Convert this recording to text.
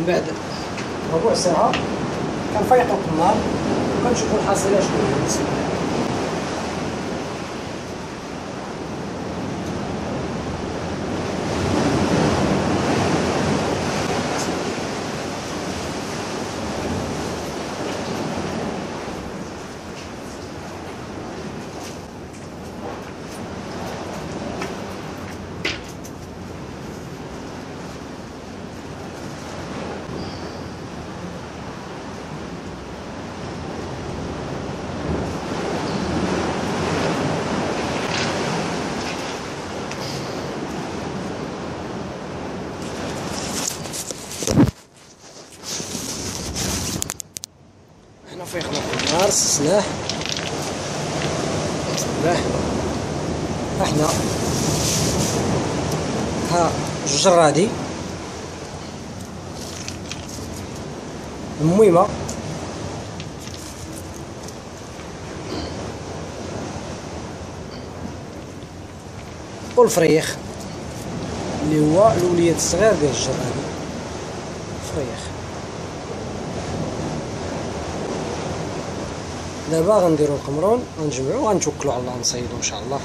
من بعد. ربع ساعة. كنفيقو النار وكنشوفو الحصيلة شنو هي. بسم الله حنا فيقنا في النار سسناه بسم الله إحنا ها الجرادي الميمة والفريخ. اللي هو الوليد الصغير ديال الجرادي فريخ. دابا غنديرو القمرون غنجمعو غنتوكلو على الله نصيدو إن شاء الله.